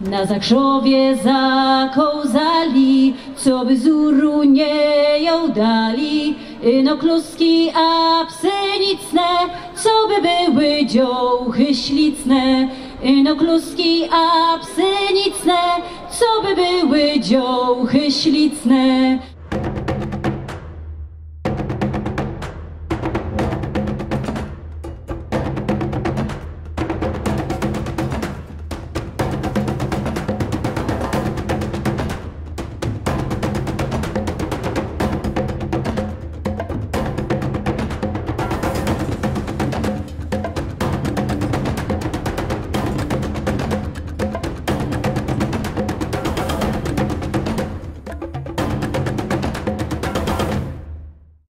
Na zakrzowie zakołzali, co by zuru nie ją dali. a kluski apsynicne, co by były dziołchy ślicne. No kluski apsynicne, co by były dziołchy ślicne.